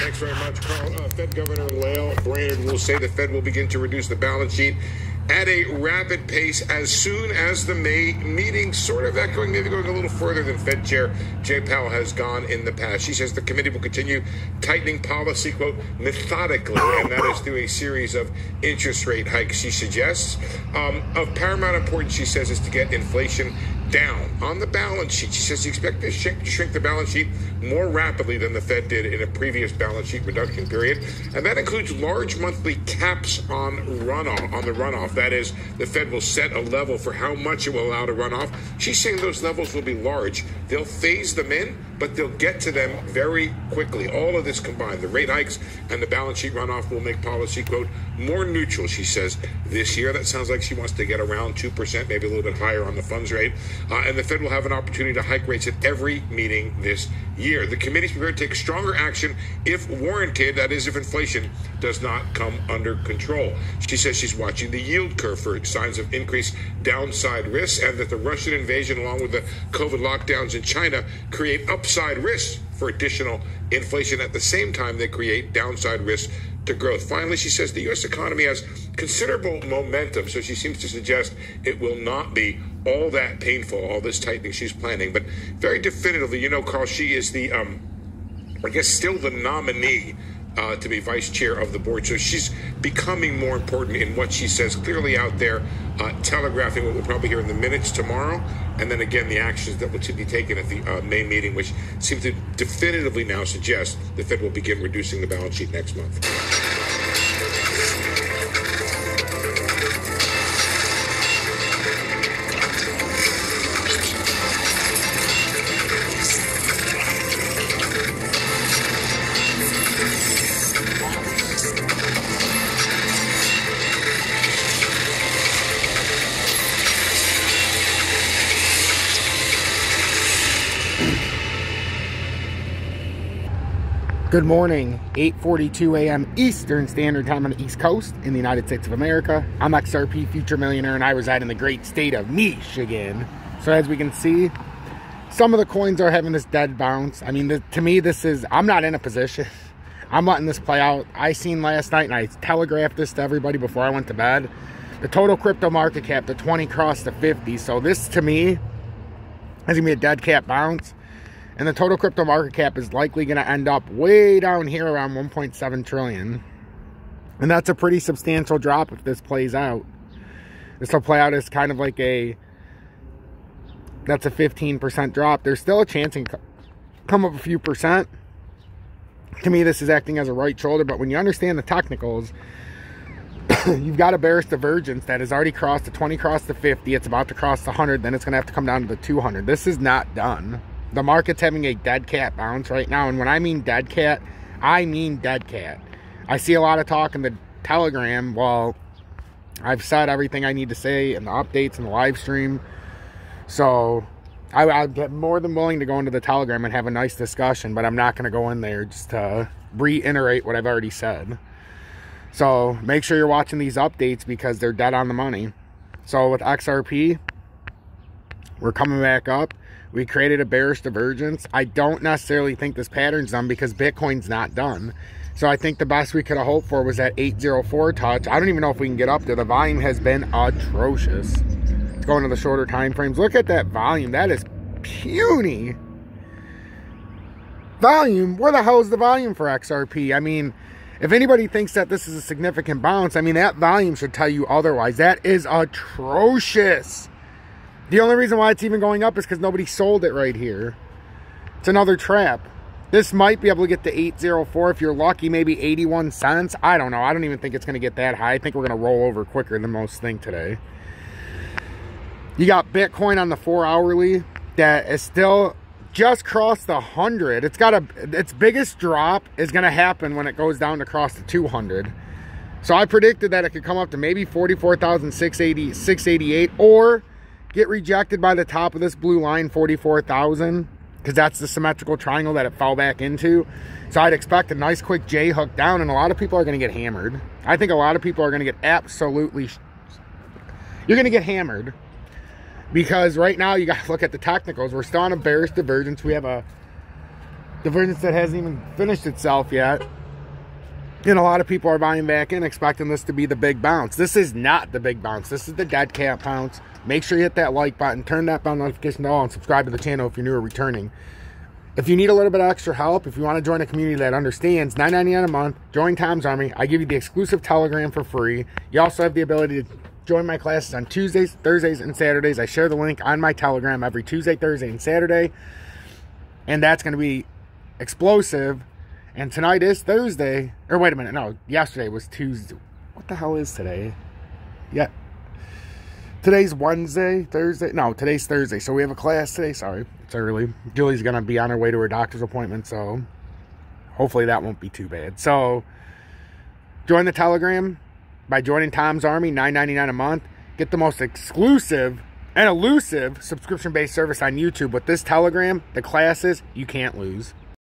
Thanks very much, Carl. Uh, Fed Governor Lael Brainard will say the Fed will begin to reduce the balance sheet at a rapid pace as soon as the May meeting, sort of echoing, maybe going a little further than Fed Chair Jay Powell has gone in the past. She says the committee will continue tightening policy, quote, methodically, and that is through a series of interest rate hikes, she suggests. Um, of paramount importance, she says, is to get inflation down on the balance sheet. She says she expects to shrink, shrink the balance sheet more rapidly than the Fed did in a previous balance sheet reduction period, and that includes large monthly caps on runoff on the runoff. That is, the Fed will set a level for how much it will allow to run off. She's saying those levels will be large. They'll phase them in, but they'll get to them very quickly. All of this combined, the rate hikes and the balance sheet runoff will make policy quote more neutral. She says this year. That sounds like she wants to get around two percent, maybe a little bit higher on the funds rate. Uh, and the Fed will have an opportunity to hike rates at every meeting this year. The committee's prepared to take stronger action if warranted, that is, if inflation does not come under control. She says she's watching the yield curve for signs of increased downside risks and that the Russian invasion, along with the COVID lockdowns in China, create upside risks for additional inflation. At the same time, they create downside risks to growth. Finally, she says the U.S. economy has considerable momentum, so she seems to suggest it will not be all that painful, all this tightening she's planning. But very definitively, you know, Carl, she is the, um, I guess, still the nominee uh, to be vice chair of the board. So she's becoming more important in what she says, clearly out there, uh, telegraphing what we'll probably hear in the minutes tomorrow, and then again the actions that will be taken at the uh, May meeting, which seem to definitively now suggest the Fed will begin reducing the balance sheet next month. Good morning, 8:42 a.m. Eastern Standard Time on the East Coast in the United States of America. I'm XRP Future Millionaire and I reside in the great state of Michigan. So as we can see, some of the coins are having this dead bounce. I mean, the, to me, this is I'm not in a position. I'm letting this play out. I seen last night and I telegraphed this to everybody before I went to bed. The total crypto market cap, the 20 crossed the 50. So this to me is gonna be a dead cat bounce and the total crypto market cap is likely going to end up way down here around 1.7 trillion. And that's a pretty substantial drop if this plays out. This will play out as kind of like a that's a 15% drop. There's still a chance to come up a few percent. To me this is acting as a right shoulder but when you understand the technicals you've got a bearish divergence that has already crossed the 20 crossed the 50 it's about to cross the 100 then it's going to have to come down to the 200 this is not done the market's having a dead cat bounce right now. And when I mean dead cat, I mean dead cat. I see a lot of talk in the Telegram. Well, I've said everything I need to say in the updates and the live stream. So I, get more than willing to go into the Telegram and have a nice discussion, but I'm not going to go in there just to reiterate what I've already said. So make sure you're watching these updates because they're dead on the money. So with XRP, we're coming back up. We created a bearish divergence. I don't necessarily think this pattern's done because Bitcoin's not done. So I think the best we could have hoped for was that 804 touch. I don't even know if we can get up there. The volume has been atrocious. It's going to the shorter time frames. Look at that volume. That is puny. Volume? Where the hell is the volume for XRP? I mean, if anybody thinks that this is a significant bounce, I mean, that volume should tell you otherwise. That is atrocious. The only reason why it's even going up is because nobody sold it right here. It's another trap. This might be able to get to 804 if you're lucky, maybe 81 cents. I don't know. I don't even think it's going to get that high. I think we're going to roll over quicker than most think today. You got Bitcoin on the four hourly that is still just crossed the 100. It's got a, its biggest drop is going to happen when it goes down to cross the 200. So I predicted that it could come up to maybe 44,688 or get rejected by the top of this blue line, 44,000, because that's the symmetrical triangle that it fell back into. So I'd expect a nice quick J hook down, and a lot of people are going to get hammered. I think a lot of people are going to get absolutely, you're going to get hammered. Because right now you got to look at the technicals. We're still on a bearish divergence. We have a Divergence that hasn't even finished itself yet. And a lot of people are buying back in, expecting this to be the big bounce. This is not the big bounce. This is the dead cat bounce. Make sure you hit that like button, turn that bell notification on, and subscribe to the channel if you're new or returning. If you need a little bit of extra help, if you want to join a community that understands, $9.99 a month, join Tom's Army. I give you the exclusive Telegram for free. You also have the ability to join my classes on Tuesdays, Thursdays, and Saturdays. I share the link on my Telegram every Tuesday, Thursday, and Saturday. And that's going to be explosive. And tonight is Thursday. Or wait a minute. No, yesterday was Tuesday. What the hell is today? Yeah. Today's Wednesday, Thursday. No, today's Thursday. So we have a class today. Sorry, it's early. Julie's going to be on her way to her doctor's appointment. So hopefully that won't be too bad. So join the Telegram by joining Tom's Army, $9.99 a month. Get the most exclusive and elusive subscription based service on YouTube with this Telegram, the classes you can't lose.